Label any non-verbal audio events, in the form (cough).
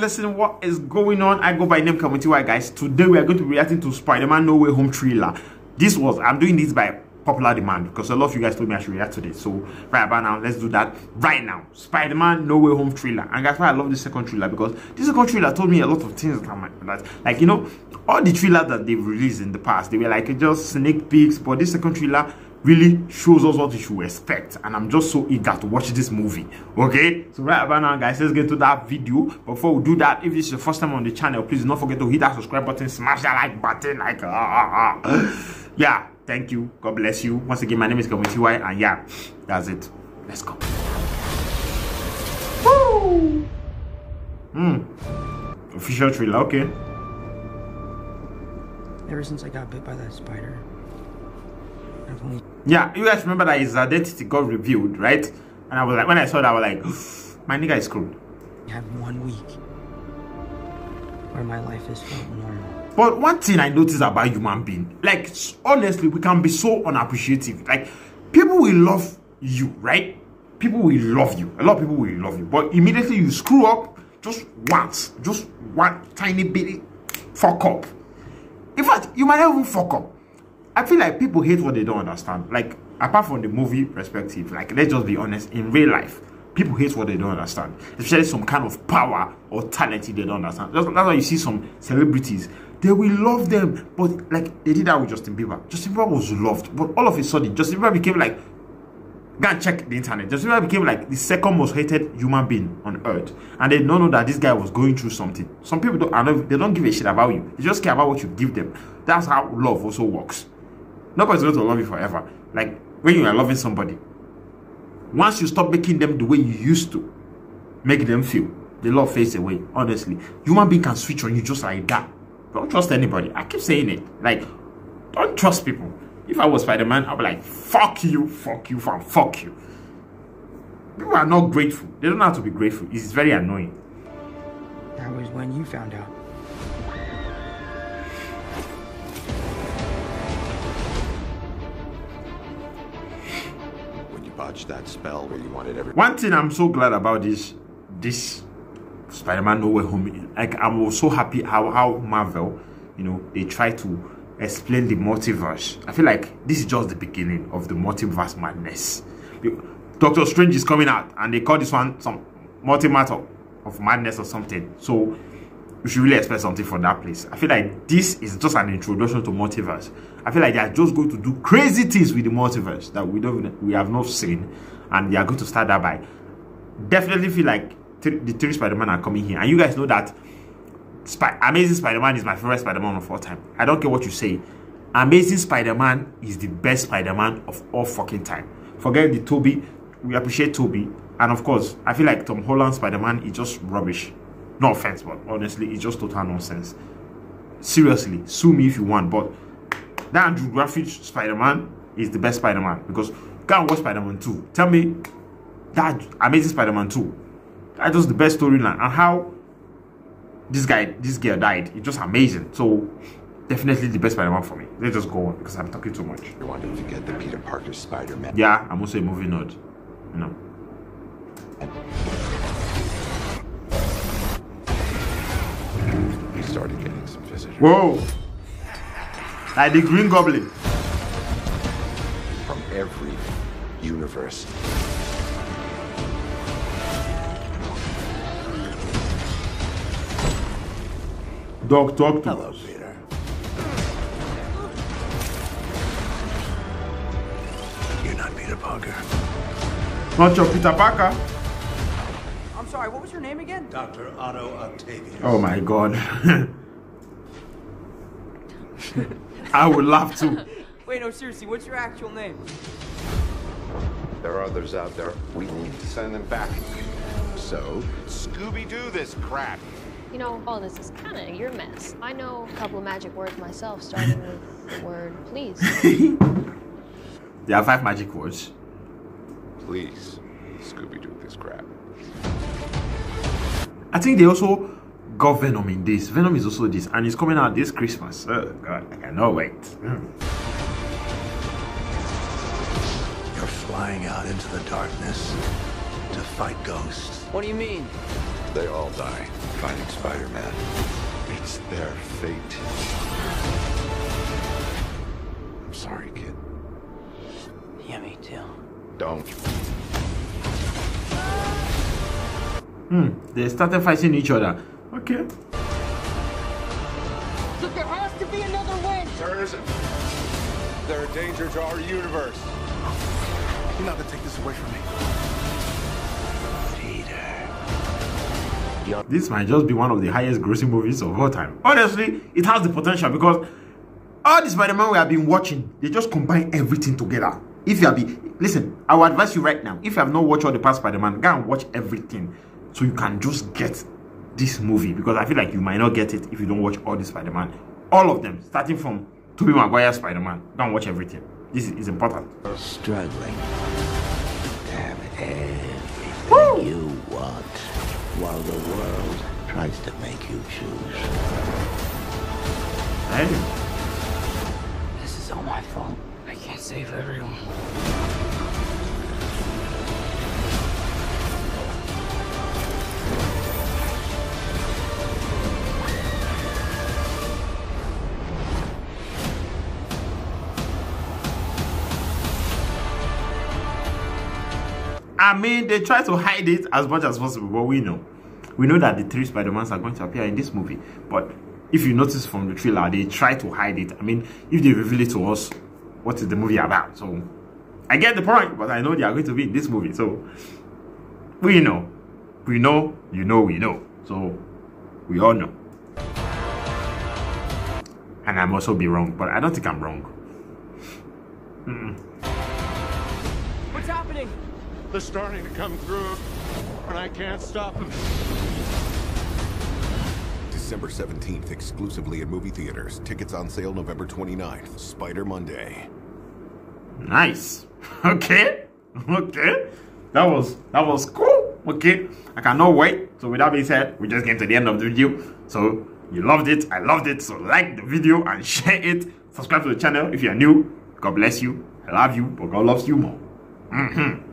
listen what is going on? I go by name community why guys. Today we are going to be reacting to spider-man no way home trailer. This was i'm doing this by popular demand because a lot of you guys told me i should react to this. So right about now let's do that right now. Spider-man no way home trailer. And that's why i love this second trailer? Because this second trailer told me a lot of things that like you know all the trailers that they've released in the past they were like just sneak peeks. But this second trailer really shows us what we should expect and i'm just so eager to watch this movie okay so right about now guys let's get to that video before we do that if this is your first time on the channel please don't forget to hit that subscribe button smash that like button like uh, uh, uh. yeah thank you god bless you once again my name is Kelvin TY and yeah that's it let's go Woo! Hmm. Official trailer, okay. Ever since I got bit by that spider, yeah, you guys remember that his identity got revealed, right? And I was like, when I saw that, I was like, (gasps) my nigga is screwed. I have one week where my life is felt normal. But one thing I noticed about human being, like honestly, we can be so unappreciative. Like people will love you, right? People will love you. A lot of people will love you, but immediately you screw up just once, just one tiny bit fuck up. In fact, you might not even fuck up I feel like people hate what they don't understand. Like, apart from the movie perspective, like, let's just be honest, in real life, people hate what they don't understand. Especially some kind of power or talent they don't understand. That's, that's why you see some celebrities. They will love them, but like they did that with Justin Bieber. Justin Bieber was loved, but all of a sudden, Justin Bieber became like go and check the internet. Justin Bieber became like the second most hated human being on earth, and they don't know that this guy was going through something. Some people don't, know. they don't give a shit about you. They just care about what you give them. That's how love also works. Nobody's going to love you forever. Like when you are loving somebody, once you stop making them the way you used to make them feel, the love fades away. Honestly, human being can switch on you just like that. Don't trust anybody. I keep saying it. Like, don't trust people. If I was Spider-Man, I'd be like, fuck you, fuck you, fuck, fuck you. People are not grateful. They don't how to be grateful. It's very annoying. That was when you found out. Botched that spell where you wanted every. One thing I'm so glad about is this Spider-Man No Way Home, like I'm so happy how how Marvel, you know, they try to explain the multiverse. I feel like this is just the beginning of the multiverse madness. Doctor Strange is coming out, and they call this one some multiverse of madness or something. So you should really expect something from that place. I feel like this is just an introduction to multiverse. I feel like they are just going to do crazy things with the multiverse that we don't we have not seen, and they are going to start that by. Definitely feel like the three Spider-Man are coming here, and you guys know that Spy Amazing Spider-Man is my favorite Spider-Man of all time. I don't care what you say. Amazing Spider-Man is the best Spider-Man of all fucking time. Forget the Tobey, We appreciate Tobey, and of course, I feel like Tom Holland Spider-Man is just rubbish. No offense, but honestly, it's just total nonsense. Seriously, sue me if you want, but that Andrew Garfield Spider-Man is the best Spider-Man because go and watch Spider-Man 2. Tell me that Amazing Spider-Man 2. That was the best storyline and how this guy, this girl died. It's just amazing. So definitely the best Spider-Man for me. Let's just go on because I'm talking too much. You wanted to get the Peter Parker Spider-Man. Yeah, I'm also a movie nerd. You know. Whoa! Like the Green Goblin. From every universe. Dog, talk to Hello, us. Peter. You're not Peter Parker. Not your Peter Parker. I'm sorry, what was your name again? Dr. Otto Octavius. Oh my god. (laughs) (laughs) I would love to. (laughs) Wait, no, seriously, what's your actual name? There are others out there. We need to send them back. So, Scooby-Doo this crap. You know, all this is kind of your mess. I know a couple of magic words myself, starting with the word please. (laughs) there are five magic words. Please, Scooby-Doo this crap. I think they also got Venom in this. Venom is also this, and it's coming out this Christmas. Oh God, I cannot wait. Mm. You're flying out into the darkness. to fight ghosts. What do you mean? They all die fighting Spider-Man. It's their fate. I'm sorry, kid. Yeah, me too. Don't. Hmm, They started fighting each other. Okay. Look, there has to be another way. There isn't. They're a danger to our universe. You're not gonna take this away from me. This might just be one of the highest grossing movies of all time. Honestly, it has the potential because all the Spider-Man we have been watching, they just combine everything together. If you have been listen, I will advise you right now. If you have not watched all the past Spider-Man, go and watch everything so you can just get this movie because I feel like you might not get it if you don't watch all the Spider-Man. All of them, starting from Tobey Maguire Spider-Man. Go and watch everything. This is, is important. struggling to have everything you want while the world tries to make you choose. Hey. This is all my fault. I can't save everyone. I mean, they try to hide it as much as possible, but we know. We know that the three Spider-Mans are going to appear in this movie. But if you notice from the trailer, they try to hide it. I mean, if they reveal it to us, what is the movie about? So, I get the point, but I know they are going to be in this movie. So, we know. We know, you know, we know. So, we all know. And I must also be wrong, but I don't think I'm wrong. What's happening? They're starting to come through, and I can't stop them. December 17th, exclusively in movie theaters. Tickets on sale November 29th. Spider Monday. Nice. (laughs) Okay. Okay. That was that was cool. Okay. I cannot wait. So with that being said, we just came to the end of the video. So you loved it. I loved it. So like the video and (laughs) share it. Subscribe to the channel if you are new. God bless you. I love you, but God loves you more. Mhm.